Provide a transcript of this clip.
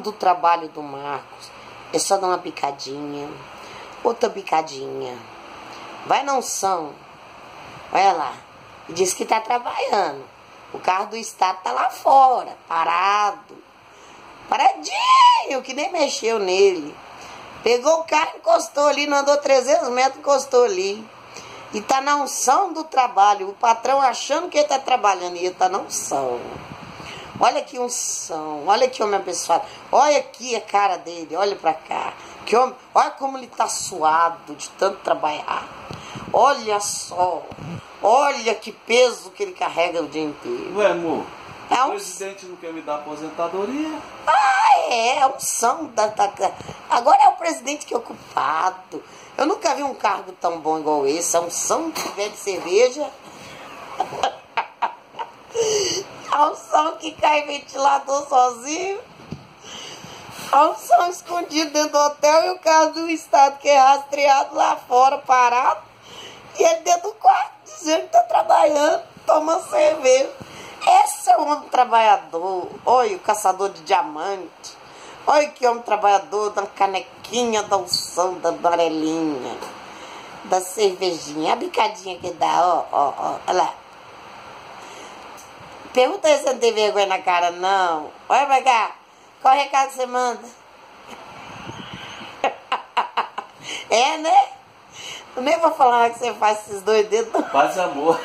do trabalho do Marcos é só dar uma picadinha, outra picadinha. Vai na unção. Olha lá. Diz que tá trabalhando. O carro do Estado tá lá fora, parado. Paradinho, que nem mexeu nele. Pegou o carro, encostou ali, não andou 300 metros, encostou ali. E tá na unção do trabalho. O patrão achando que ele tá trabalhando e ele tá na unção. Olha que unção, olha que homem abençoado. Olha aqui a cara dele, olha para cá. Que homem, olha como ele tá suado de tanto trabalhar. Olha só. Olha que peso que ele carrega o dia inteiro. Ué, amor, o É um- presidente não quer me dar aposentadoria? Ah, é, é um som da, da- Agora é o presidente que é ocupado. Eu nunca vi um cargo tão bom igual esse. É um som que bebe cerveja. Um som que cai ventilador sozinho. Um som escondido dentro do hotel e o carro do Estado que é rastreado lá fora, parado. E ele dentro do quarto dizendo que tá trabalhando, tomando cerveja. Esse é o homem trabalhador. Olha o caçador de diamante. Olha que homem trabalhador da canequinha da unção, da amarelinha, da cervejinha. A bicadinha que dá, ó, ó, ó. Olha lá. Pergunta aí se não tem vergonha na cara, não. Olha pra cá. Qual recado você manda? É, né? Eu nem vou falar que você faz esses dois dedos. e amor.